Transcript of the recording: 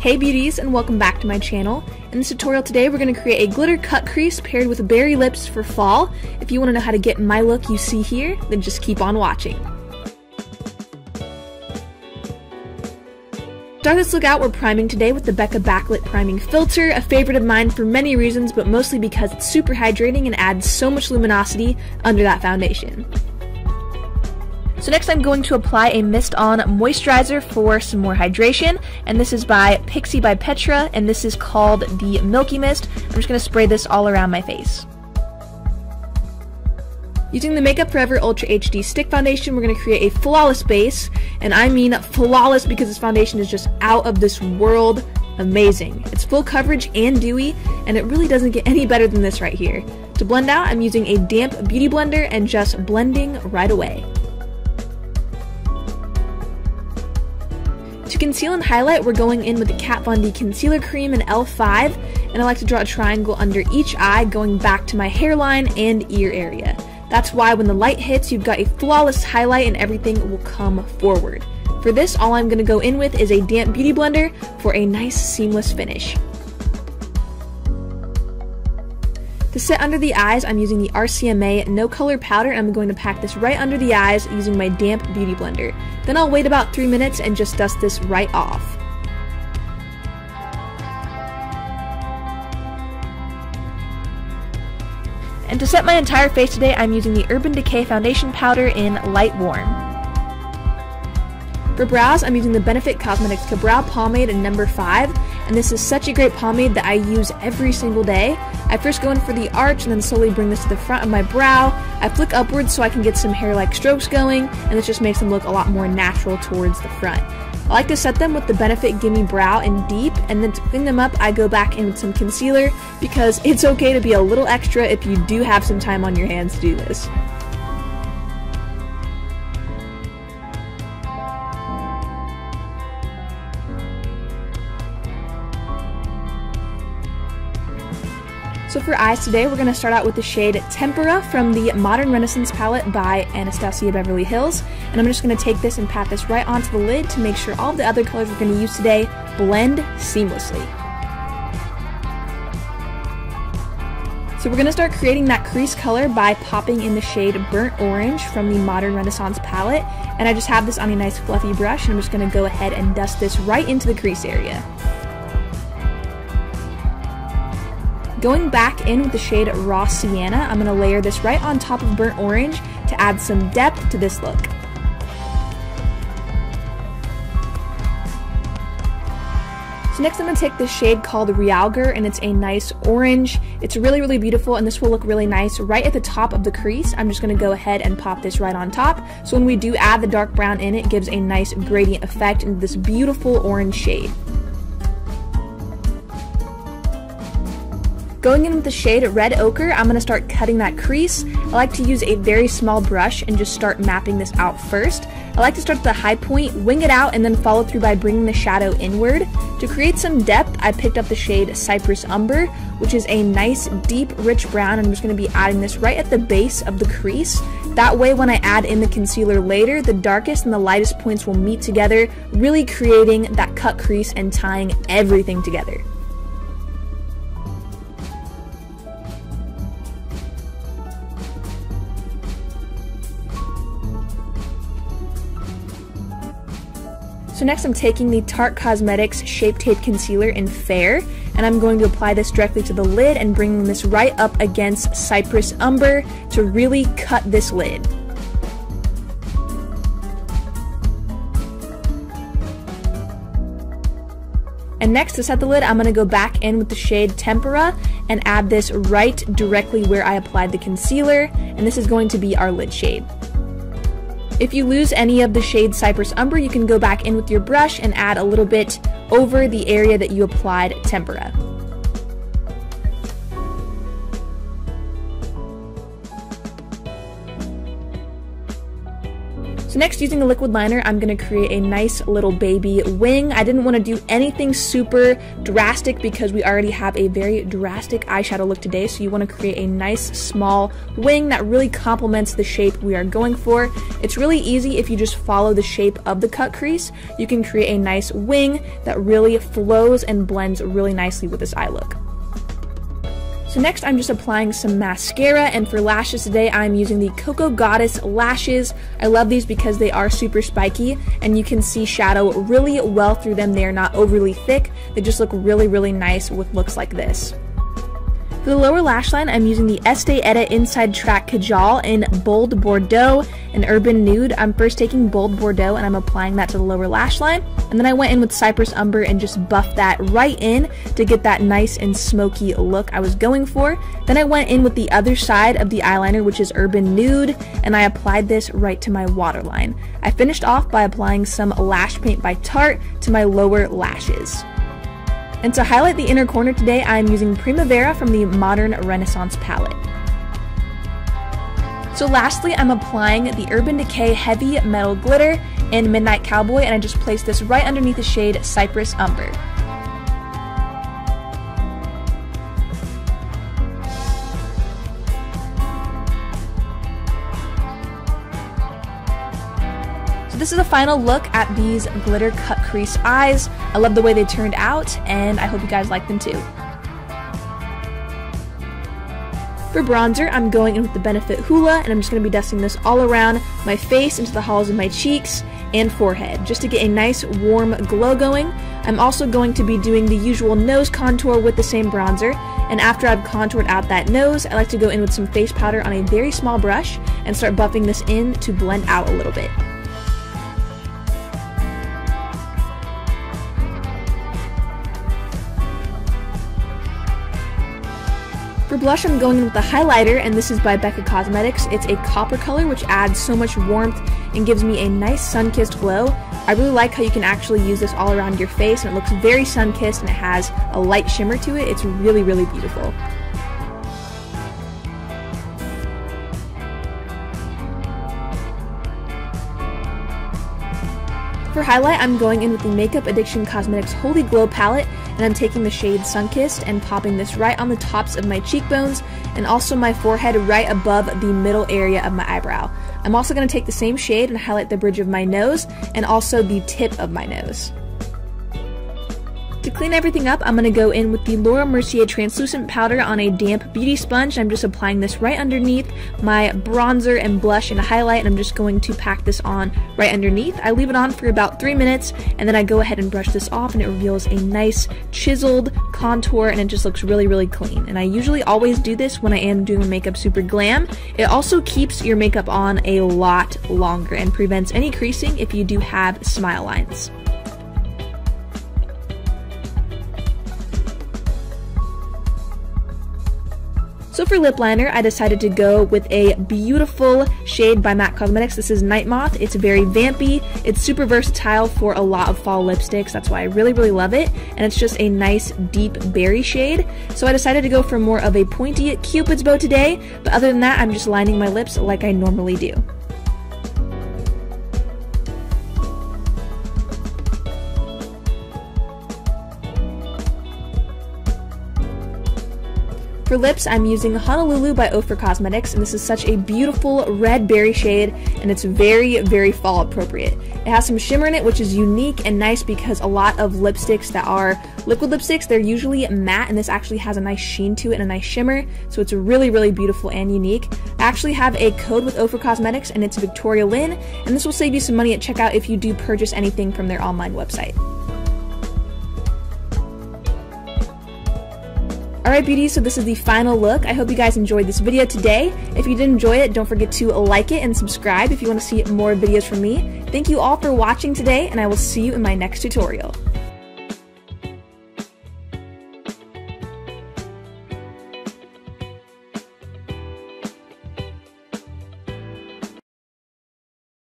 Hey beauties and welcome back to my channel. In this tutorial today we're going to create a glitter cut crease paired with berry lips for fall. If you want to know how to get my look you see here, then just keep on watching. Start this look out, we're priming today with the Becca Backlit Priming Filter, a favorite of mine for many reasons, but mostly because it's super hydrating and adds so much luminosity under that foundation. So next I'm going to apply a Mist On Moisturizer for some more hydration, and this is by Pixi by Petra, and this is called the Milky Mist. I'm just going to spray this all around my face. Using the Makeup Forever Ultra HD Stick Foundation, we're going to create a flawless base, and I mean flawless because this foundation is just out of this world amazing. It's full coverage and dewy, and it really doesn't get any better than this right here. To blend out, I'm using a damp beauty blender and just blending right away. To conceal and highlight, we're going in with the Kat Von D Concealer Cream in L5, and I like to draw a triangle under each eye going back to my hairline and ear area. That's why when the light hits, you've got a flawless highlight and everything will come forward. For this, all I'm going to go in with is a damp beauty blender for a nice seamless finish. To set under the eyes, I'm using the RCMA No Color Powder and I'm going to pack this right under the eyes using my damp beauty blender. Then I'll wait about 3 minutes and just dust this right off. And to set my entire face today, I'm using the Urban Decay Foundation Powder in Light Warm. For brows, I'm using the Benefit Cosmetics Ka-Brow Pomade in number 5, and this is such a great pomade that I use every single day. I first go in for the arch and then slowly bring this to the front of my brow. I flick upwards so I can get some hair-like strokes going, and this just makes them look a lot more natural towards the front. I like to set them with the Benefit Gimme Brow in deep, and then to clean them up, I go back in with some concealer because it's okay to be a little extra if you do have some time on your hands to do this. For eyes today, we're going to start out with the shade Tempera from the Modern Renaissance palette by Anastasia Beverly Hills. And I'm just going to take this and pat this right onto the lid to make sure all the other colors we're going to use today blend seamlessly. So we're going to start creating that crease color by popping in the shade Burnt Orange from the Modern Renaissance palette. And I just have this on a nice fluffy brush and I'm just going to go ahead and dust this right into the crease area. Going back in with the shade Raw Sienna, I'm going to layer this right on top of Burnt Orange to add some depth to this look. So next I'm going to take this shade called Realgar and it's a nice orange. It's really, really beautiful and this will look really nice right at the top of the crease. I'm just going to go ahead and pop this right on top. So when we do add the dark brown in, it gives a nice gradient effect into this beautiful orange shade. Going in with the shade Red Ochre, I'm going to start cutting that crease. I like to use a very small brush and just start mapping this out first. I like to start at the high point, wing it out, and then follow through by bringing the shadow inward. To create some depth, I picked up the shade Cyprus Umber, which is a nice, deep, rich brown, and I'm just going to be adding this right at the base of the crease. That way, when I add in the concealer later, the darkest and the lightest points will meet together, really creating that cut crease and tying everything together. So next I'm taking the Tarte Cosmetics Shape Tape Concealer in Fair, and I'm going to apply this directly to the lid and bringing this right up against Cyprus Umber to really cut this lid. And next to set the lid, I'm going to go back in with the shade Tempera and add this right directly where I applied the concealer, and this is going to be our lid shade. If you lose any of the shade Cyprus Umber, you can go back in with your brush and add a little bit over the area that you applied Tempera. So next, using a liquid liner, I'm to create a nice little baby wing. I didn't want to do anything super drastic because we already have a very drastic eyeshadow look today, so you want to create a nice small wing that really complements the shape we are going for. It's really easy if you just follow the shape of the cut crease. You can create a nice wing that really flows and blends really nicely with this eye look. So next I'm just applying some mascara and for lashes today I'm using the Koko Goddess lashes. I love these because they are super spiky and you can see shadow really well through them. They are not overly thick. They just look really really nice with looks like this. For the lower lash line, I'm using the Estee Edit Inside Track Kajal in Bold Bordeaux and Urban Nude. I'm first taking Bold Bordeaux and I'm applying that to the lower lash line. And then I went in with Cyprus Umber and just buffed that right in to get that nice and smoky look I was going for. Then I went in with the other side of the eyeliner, which is Urban Nude, and I applied this right to my waterline. I finished off by applying some lash paint by Tarte to my lower lashes. And to highlight the inner corner today, I am using Primavera from the Modern Renaissance palette. So lastly, I'm applying the Urban Decay Heavy Metal Glitter in Midnight Cowboy, and I just placed this right underneath the shade Cyprus Umber. So this is a final look at these glitter cut crease eyes. I love the way they turned out, and I hope you guys like them too. For bronzer, I'm going in with the Benefit Hoola, and I'm just going to be dusting this all around my face, into the hollows of my cheeks, and forehead, just to get a nice warm glow going. I'm also going to be doing the usual nose contour with the same bronzer, and after I've contoured out that nose, I like to go in with some face powder on a very small brush and start buffing this in to blend out a little bit. For blush, I'm going in with a highlighter, and this is by Becca Cosmetics. It's a copper color, which adds so much warmth and gives me a nice sun-kissed glow. I really like how you can actually use this all around your face, and it looks very sun-kissed, and it has a light shimmer to it. It's really, really beautiful. For highlight, I'm going in with the Makeup Addiction Cosmetics Holy Glow palette, and I'm taking the shade Sunkissed and popping this right on the tops of my cheekbones and also my forehead right above the middle area of my eyebrow. I'm also going to take the same shade and highlight the bridge of my nose and also the tip of my nose. To clean everything up, I'm going to go in with the Laura Mercier translucent powder on a damp beauty sponge. I'm just applying this right underneath my bronzer and blush and highlight, and I'm just going to pack this on right underneath. I leave it on for about three minutes, and then I go ahead and brush this off, and it reveals a nice chiseled contour, and it just looks really, really clean. And I usually always do this when I am doing makeup super glam. It also keeps your makeup on a lot longer and prevents any creasing if you do have smile lines. For lip liner, I decided to go with a beautiful shade by MAC Cosmetics. This is Night Moth. It's very vampy. It's super versatile for a lot of fall lipsticks. That's why I really, really love it. And it's just a nice deep berry shade. So I decided to go for more of a pointy cupid's bow today. But other than that, I'm just lining my lips like I normally do. For lips, I'm using Honolulu by Ofra Cosmetics, and this is such a beautiful red berry shade, and it's very, very fall appropriate. It has some shimmer in it, which is unique and nice because a lot of lipsticks that are liquid lipsticks, they're usually matte, and this actually has a nice sheen to it and a nice shimmer, so it's really, really beautiful and unique. I actually have a code with Ofra Cosmetics, and it's Victoria Lynn, and this will save you some money at checkout if you do purchase anything from their online website. Alright beauties, so this is the final look. I hope you guys enjoyed this video today. If you did enjoy it, don't forget to like it and subscribe if you want to see more videos from me. Thank you all for watching today, and I will see you in my next tutorial.